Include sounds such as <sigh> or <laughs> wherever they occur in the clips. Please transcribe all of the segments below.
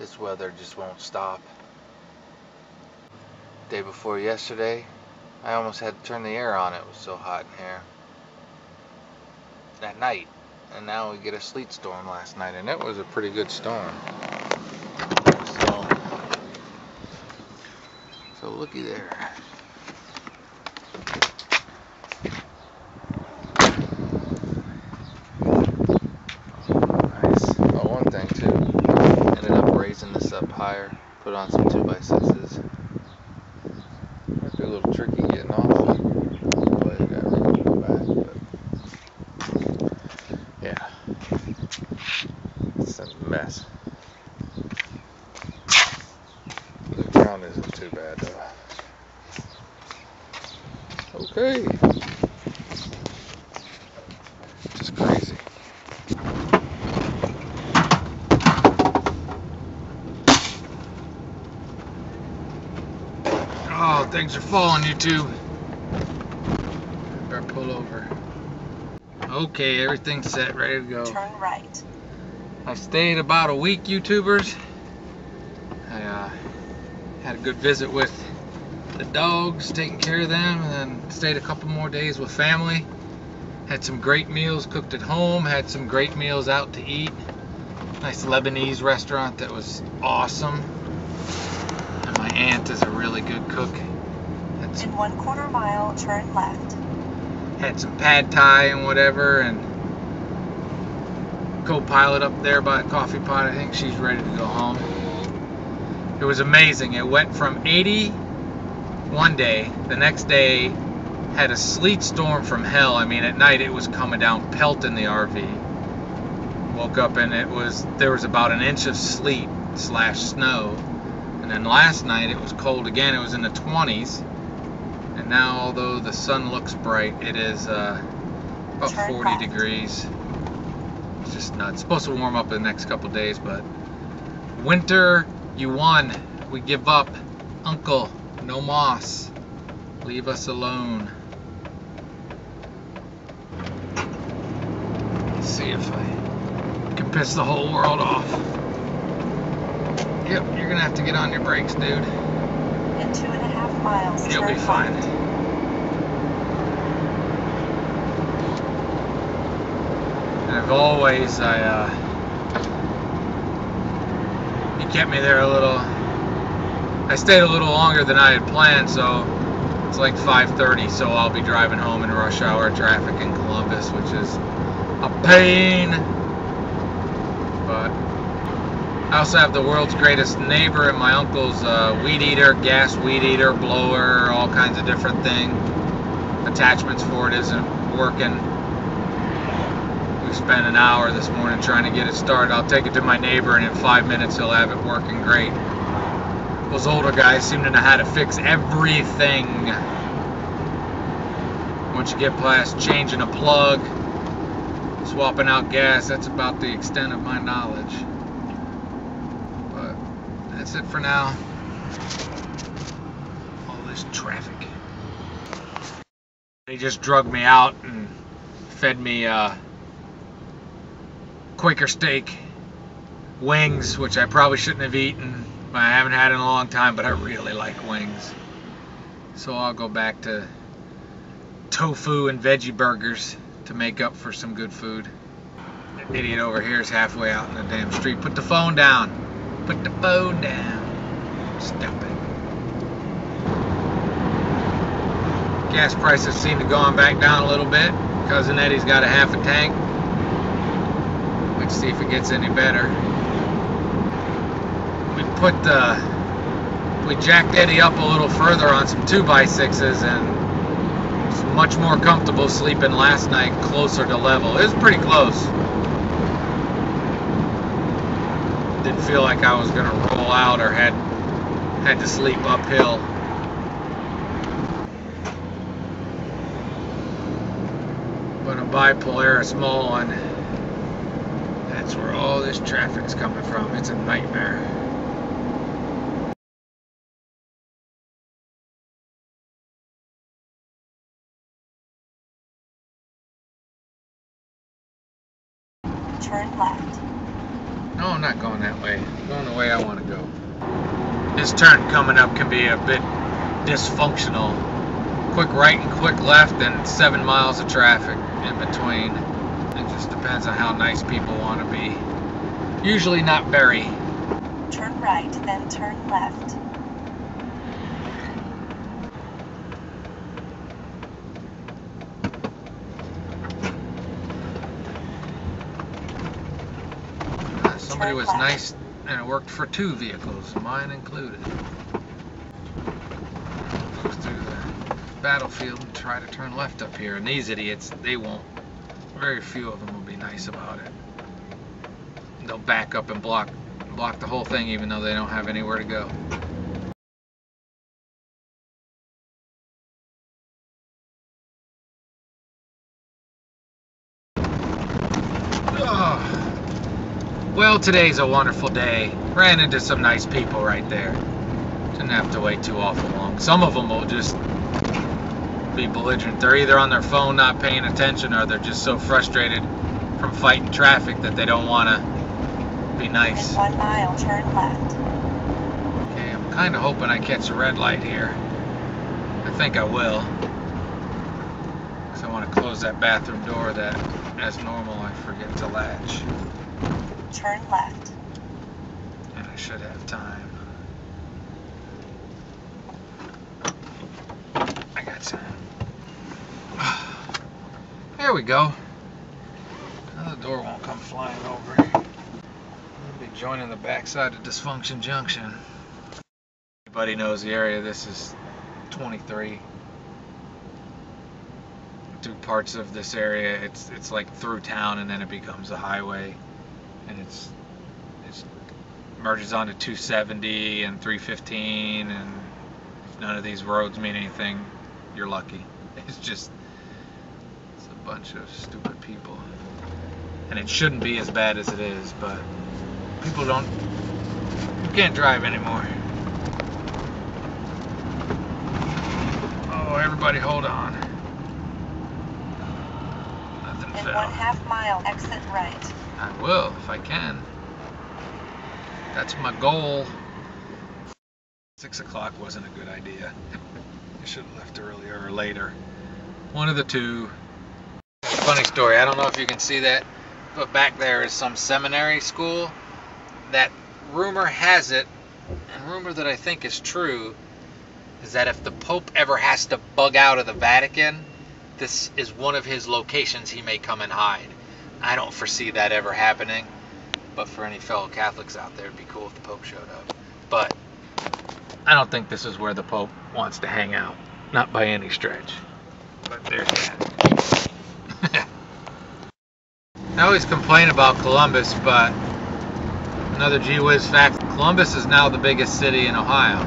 This weather just won't stop. Day before yesterday, I almost had to turn the air on. It was so hot in here. At night. And now we get a sleet storm last night, and it was a pretty good storm. So, so looky there. put on some 2 by 6s Oh, things are falling, you two. Better pull over. Okay, everything's set, ready to go. Turn right. I stayed about a week, YouTubers. I uh, had a good visit with the dogs, taking care of them, and then stayed a couple more days with family. Had some great meals cooked at home, had some great meals out to eat. Nice Lebanese restaurant that was awesome. My aunt is a really good cook. Some In one quarter mile, turn left. had some pad thai and whatever and co-pilot up there by the coffee pot i think. She's ready to go home. It was amazing. It went from 80 one day the next day had a sleet storm from hell. I mean at night it was coming down pelting the rv woke up and it was there was about an inch of sleet slash snow and then last night it was cold again it was in the 20s and now, although the sun looks bright, it is uh, about Turn 40 left. degrees. It's just nuts. Supposed to warm up in the next couple days, but winter, you won. We give up. Uncle, no moss. Leave us alone. Let's see if I can piss the whole world off. Yep, you're gonna have to get on your brakes, dude. In two and a half miles, You'll be fine. left. And as always, I uh, he kept me there a little. I stayed a little longer than I had planned, so it's like 5:30. So I'll be driving home in rush hour traffic in Columbus, which is a pain. I also have the world's greatest neighbor and my uncle's uh, weed eater, gas weed eater, blower, all kinds of different thing. Attachments for it isn't working. We spent an hour this morning trying to get it started. I'll take it to my neighbor, and in five minutes he'll have it working great. Those older guys seem to know how to fix everything. Once you get past changing a plug, swapping out gas, that's about the extent of my knowledge. That's it for now. All this traffic. They just drug me out and fed me uh, Quaker steak, wings, which I probably shouldn't have eaten. I haven't had in a long time, but I really like wings. So I'll go back to tofu and veggie burgers to make up for some good food. The idiot over here is halfway out in the damn street. Put the phone down. Put the phone down. Stupid. Gas prices seem to gone back down a little bit. Cousin Eddie's got a half a tank. Let's see if it gets any better. We put the we jacked Eddie up a little further on some 2x6s and much more comfortable sleeping last night closer to level. It was pretty close. Didn't feel like I was gonna roll out or had had to sleep uphill. But a by Polaris mall and that's where all this traffic's coming from. It's a nightmare. Turn left. No, I'm not going that way. I'm going the way I want to go. This turn coming up can be a bit dysfunctional. Quick right and quick left, and seven miles of traffic in between. It just depends on how nice people want to be. Usually not very. Turn right, then turn left. Uh, Somebody was nice and it worked for two vehicles, mine included. Goes through the battlefield and try to turn left up here. And these idiots, they won't. Very few of them will be nice about it. They'll back up and block block the whole thing even though they don't have anywhere to go. Oh. Well, today's a wonderful day. Ran into some nice people right there. Didn't have to wait too awful long. Some of them will just be belligerent. They're either on their phone not paying attention or they're just so frustrated from fighting traffic that they don't want to be nice. In one mile, turn left. Okay, I'm kind of hoping I catch a red light here. I think I will. Because I want to close that bathroom door that, as normal, I forget to latch. Turn left. And I should have time. I got time. <sighs> There we go. Now the door won't come flying over. I'll be joining the backside of Dysfunction Junction. Everybody knows the area. This is 23. Through parts of this area, it's it's like through town, and then it becomes a highway, and it's it's merges onto 270 and 315 and if none of these roads mean anything you're lucky. <laughs> It's just it's a bunch of stupid people. And it shouldn't be as bad as it is but people don't you can't drive anymore. Oh everybody hold on. Nothing In fell. one half mile, exit right. I will if I can. That's my goal. Six o'clock wasn't a good idea. I should have left earlier or later. One of the two. Funny story. I don't know if you can see that, but back there is some seminary school. That rumor has it, and rumor that I think is true, is that if the Pope ever has to bug out of the Vatican, this is one of his locations he may come and hide. I don't foresee that ever happening. But for any fellow Catholics out there, it'd be cool if the Pope showed up. But I don't think this is where the Pope wants to hang out. Not by any stretch. But there's that. <laughs> I always complain about Columbus, but another gee whiz fact Columbus is now the biggest city in Ohio.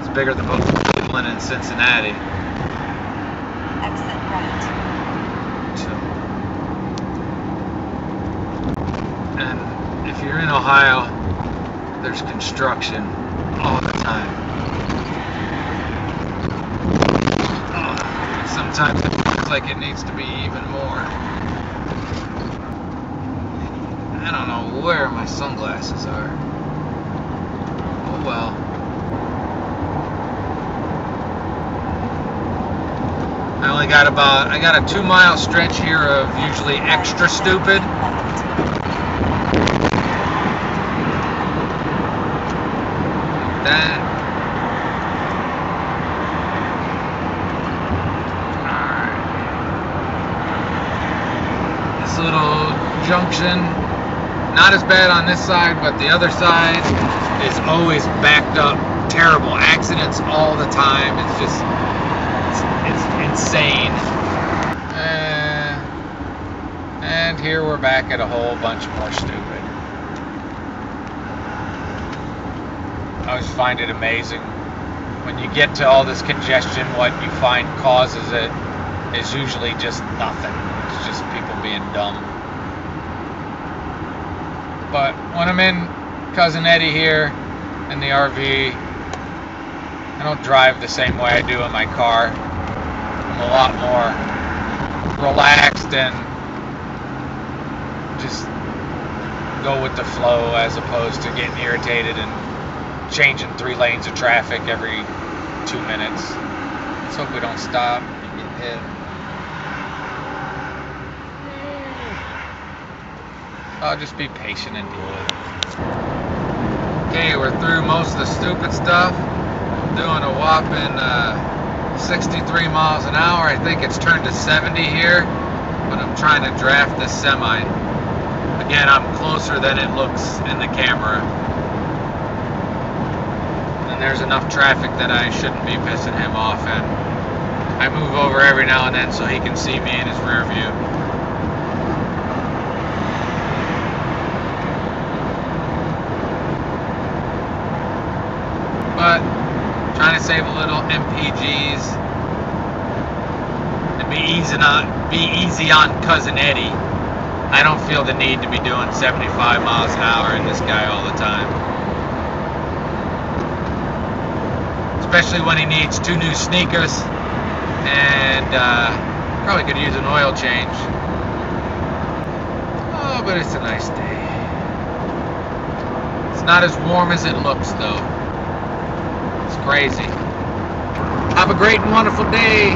It's bigger than both Cleveland and Cincinnati. Exit right. So, and if you're in Ohio, there's construction all the time. Oh, sometimes it feels like it needs to be even more. I don't know where my sunglasses are. Oh well. I only got about, I got a two mile stretch here of usually extra stupid. That. This little junction, not as bad on this side, but the other side is always backed up. Terrible accidents all the time. It's just, it's, it's insane. Uh, and here we're back at a whole bunch more stupid. I always find it amazing when you get to all this congestion. What you find causes it is usually just nothing. It's just people being dumb. But when I'm in cousin Eddie here in the RV, I don't drive the same way I do in my car. I'm a lot more relaxed and just go with the flow as opposed to getting irritated and changing three lanes of traffic every two minutes. Let's hope we don't stop and get hit. I'll just be patient and deal with it. Okay, we're through most of the stupid stuff. I'm Doing a whopping uh, 63 miles an hour. I think it's turned to 70 here, but I'm trying to draft this semi. Again, I'm closer than it looks in the camera. And there's enough traffic that I shouldn't be pissing him off and I move over every now and then so he can see me in his rear view. But trying to save a little MPGs and be easy on be easy on cousin Eddie. I don't feel the need to be doing 75 miles an hour in this guy all the time. Especially when he needs two new sneakers and uh, probably could use an oil change. Oh, but it's a nice day. It's not as warm as it looks though. It's crazy. Have a great and wonderful day.